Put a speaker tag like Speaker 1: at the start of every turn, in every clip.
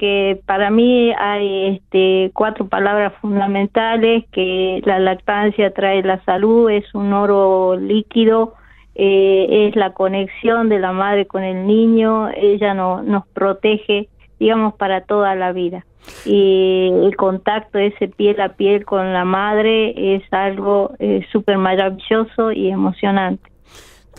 Speaker 1: que para mí hay este, cuatro palabras fundamentales, que la lactancia trae la salud, es un oro líquido, eh, es la conexión de la madre con el niño, ella no, nos protege, digamos, para toda la vida. Y el contacto ese piel a piel con la madre es algo eh, súper maravilloso y emocionante.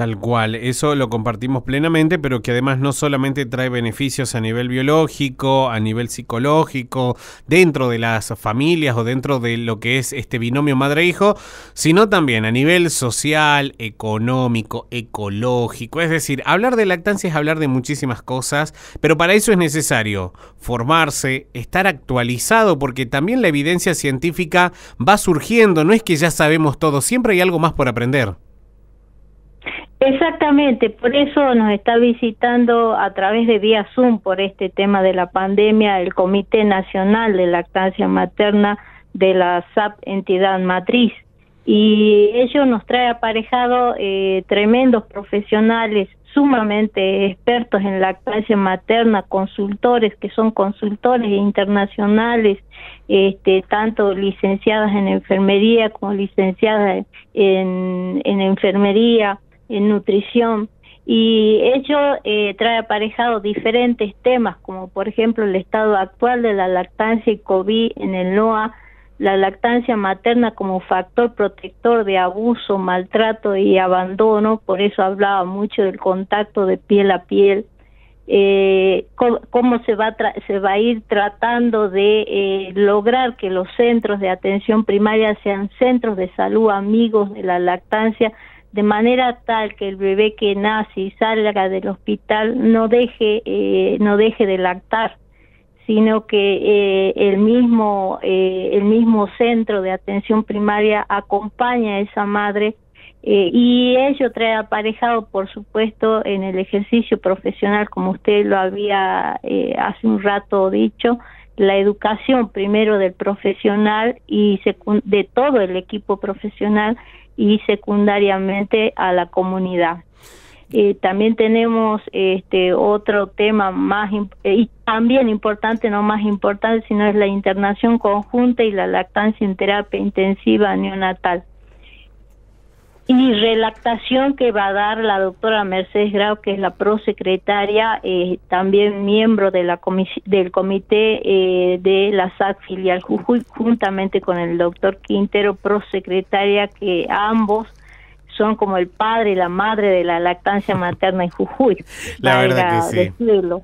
Speaker 2: Tal cual, eso lo compartimos plenamente, pero que además no solamente trae beneficios a nivel biológico, a nivel psicológico, dentro de las familias o dentro de lo que es este binomio madre-hijo, sino también a nivel social, económico, ecológico. Es decir, hablar de lactancia es hablar de muchísimas cosas, pero para eso es necesario formarse, estar actualizado, porque también la evidencia científica va surgiendo, no es que ya sabemos todo, siempre hay algo más por aprender.
Speaker 1: Exactamente, por eso nos está visitando a través de vía Zoom por este tema de la pandemia el Comité Nacional de Lactancia Materna de la SAP entidad matriz. Y ello nos trae aparejado eh, tremendos profesionales sumamente expertos en lactancia materna, consultores que son consultores internacionales, este, tanto licenciadas en enfermería como licenciadas en, en enfermería, en nutrición. Y ello eh, trae aparejado diferentes temas como por ejemplo el estado actual de la lactancia y COVID en el NOA, la lactancia materna como factor protector de abuso, maltrato y abandono, por eso hablaba mucho del contacto de piel a piel, eh, cómo, se va se va a ir tratando de eh, lograr que los centros de atención primaria sean centros de salud amigos de la lactancia de manera tal que el bebé que nace y salga del hospital no deje eh, no deje de lactar sino que eh, el mismo eh, el mismo centro de atención primaria acompaña a esa madre y ello trae aparejado por supuesto en el ejercicio profesional como usted lo había hace un rato dicho la educación primero del profesional y de todo el equipo profesional y secundariamente a la comunidad. Eh, también tenemos este otro tema más eh, y también importante, no más importante, sino es la internación conjunta y la lactancia en terapia intensiva neonatal y relactación que va a dar la doctora Mercedes Grau, que es la prosecretaria, eh, también miembro de la del comité eh, de la SAC filial Jujuy, juntamente con el doctor Quintero, prosecretaria, que ambos son como el padre y la madre de la lactancia materna en Jujuy.
Speaker 2: La verdad que sí.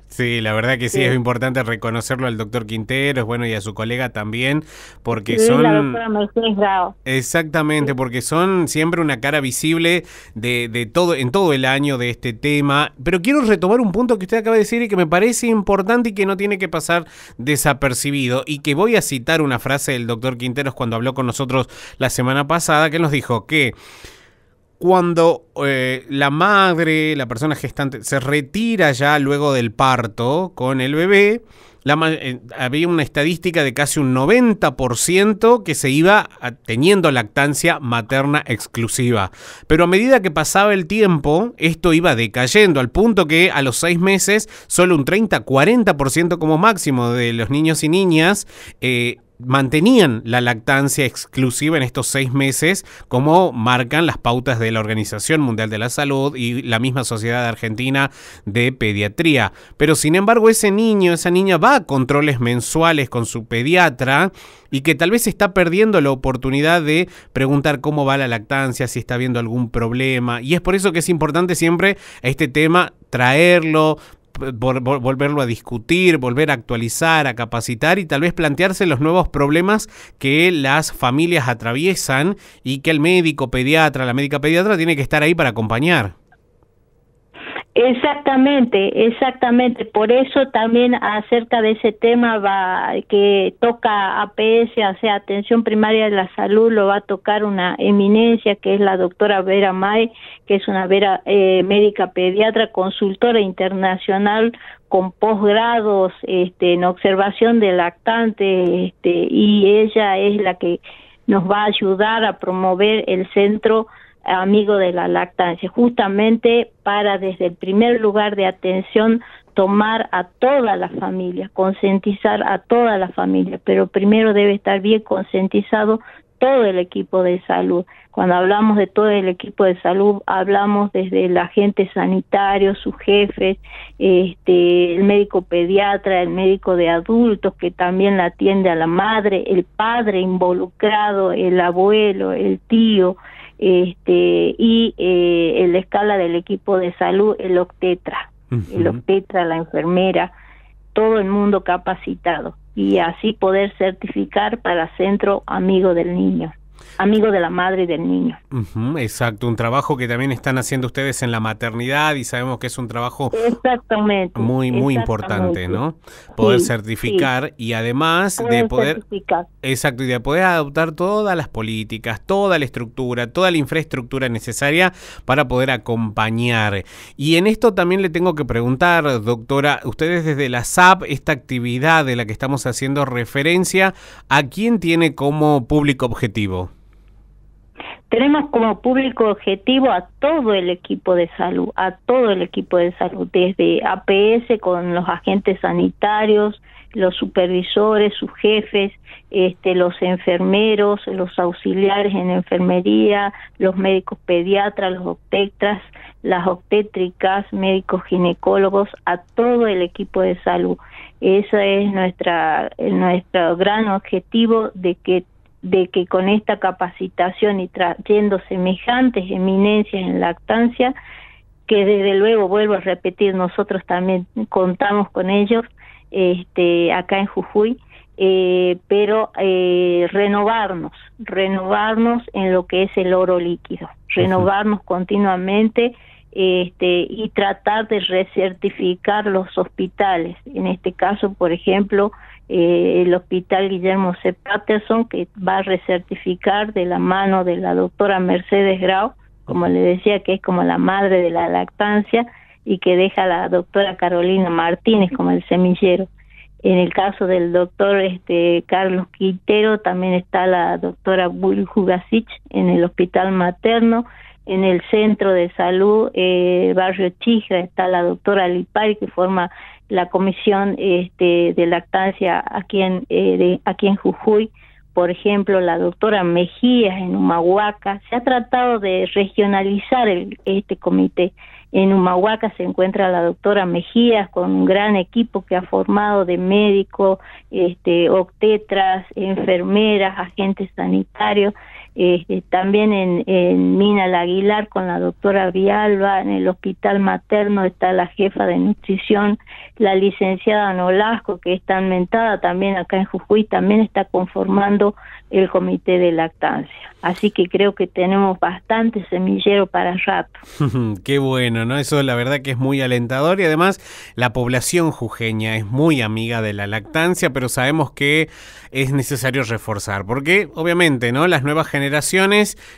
Speaker 2: Sí, la verdad que sí, es importante reconocerlo al doctor Quintero, bueno, y a su colega también, porque son... La doctora Mercedes Grau. Exactamente, porque son siempre una cara visible de, de todo, en todo el año de este tema. Pero quiero retomar un punto que usted acaba de decir y que me parece importante y que no tiene que pasar desapercibido, y que voy a citar una frase del doctor Quinteros cuando habló con nosotros la semana pasada, que nos dijo que cuando eh, la madre, la persona gestante, se retira ya luego del parto con el bebé, eh, había una estadística de casi un 90% que se iba teniendo lactancia materna exclusiva. Pero a medida que pasaba el tiempo, esto iba decayendo, al punto que a los seis meses solo un 30-40% como máximo de los niños y niñas eh, mantenían la lactancia exclusiva en estos seis meses, como marcan las pautas de la Organización Mundial de la Salud y la misma Sociedad Argentina de Pediatría. Pero sin embargo, ese niño, esa niña va a controles mensuales con su pediatra y que tal vez está perdiendo la oportunidad de preguntar cómo va la lactancia, si está habiendo algún problema. Y es por eso que es importante siempre este tema traerlo, volverlo a discutir, volver a actualizar, a capacitar y tal vez plantearse los nuevos problemas que las familias atraviesan y que el médico pediatra, la médica pediatra tiene que estar ahí para acompañar.
Speaker 1: Exactamente, exactamente. Por eso también acerca de ese tema va que toca APS, o sea, atención primaria de la salud, lo va a tocar una eminencia que es la doctora Vera May, que es una vera eh, médica pediatra, consultora internacional con posgrados este, en observación de lactante, este, y ella es la que nos va a ayudar a promover el centro amigo de la lactancia, justamente para desde el primer lugar de atención tomar a toda la familia, concientizar a toda la familia, pero primero debe estar bien concientizado todo el equipo de salud. Cuando hablamos de todo el equipo de salud, hablamos desde el agente sanitario, sus jefes, este, el médico pediatra, el médico de adultos que también la atiende a la madre, el padre involucrado, el abuelo, el tío, este, y eh, en la escala del equipo de salud, el obstetra, el obstetra, la enfermera, todo el mundo capacitado y así poder certificar para centro amigo del niño amigo de la madre y del niño.
Speaker 2: exacto, un trabajo que también están haciendo ustedes en la maternidad y sabemos que es un trabajo
Speaker 1: exactamente,
Speaker 2: muy muy importante, ¿no? Poder certificar y además de poder certificar. exacto y de poder adoptar todas las políticas, toda la estructura, toda la infraestructura necesaria para poder acompañar. Y en esto también le tengo que preguntar, doctora, ustedes desde la SAP esta actividad de la que estamos haciendo referencia, ¿a quién tiene como público objetivo?
Speaker 1: Tenemos como público objetivo a todo el equipo de salud, a todo el equipo de salud, desde APS con los agentes sanitarios, los supervisores, sus jefes, este, los enfermeros, los auxiliares en enfermería, los médicos pediatras, los obstetras, las obstétricas, médicos ginecólogos, a todo el equipo de salud. Ese es nuestra, nuestro gran objetivo de que de que con esta capacitación y trayendo semejantes eminencias en lactancia, que desde luego vuelvo a repetir, nosotros también contamos con ellos este, acá en Jujuy, eh, pero eh, renovarnos, renovarnos en lo que es el oro líquido, renovarnos continuamente este, y tratar de recertificar los hospitales. En este caso, por ejemplo, eh, el hospital Guillermo C. Patterson, que va a recertificar de la mano de la doctora Mercedes Grau, como le decía, que es como la madre de la lactancia, y que deja a la doctora Carolina Martínez como el semillero. En el caso del doctor este, Carlos Quintero, también está la doctora Jugasic en el hospital materno. En el centro de salud, eh, Barrio Chija, está la doctora Lipari, que forma la comisión este, de lactancia aquí en, eh, aquí en Jujuy, por ejemplo, la doctora Mejías en Humahuaca, se ha tratado de regionalizar este comité. En Humahuaca se encuentra la doctora Mejías con un gran equipo que ha formado de médicos, este, enfermeras, agentes sanitarios este, también en, en Mina Aguilar con la doctora Vialba, en el hospital materno está la jefa de nutrición, la licenciada Nolasco, que está mentada también acá en Jujuy, también está conformando el comité de lactancia. Así que creo que tenemos bastante semillero para rato.
Speaker 2: Qué bueno, ¿no? Eso la verdad que es muy alentador y además la población jujeña es muy amiga de la lactancia, pero sabemos que es necesario reforzar, porque obviamente, ¿no? Las nuevas generaciones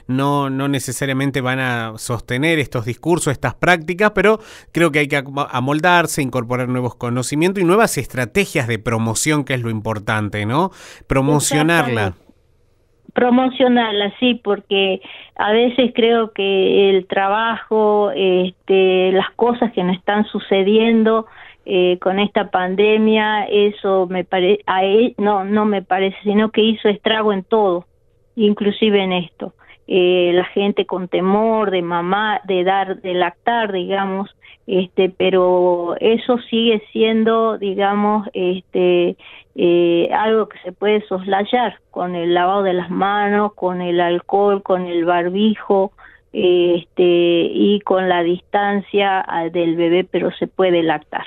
Speaker 2: no, no necesariamente van a sostener estos discursos, estas prácticas, pero creo que hay que amoldarse, incorporar nuevos conocimientos y nuevas estrategias de promoción, que es lo importante, ¿no? Promocionarla.
Speaker 1: Promocionarla sí porque a veces creo que el trabajo este las cosas que nos están sucediendo eh, con esta pandemia eso me parece no no me parece sino que hizo estrago en todo inclusive en esto eh, la gente con temor de mamá de dar de lactar digamos este pero eso sigue siendo digamos este eh, algo que se puede soslayar con el lavado de las manos, con el alcohol, con el barbijo este, y con la distancia del bebé, pero se puede lactar.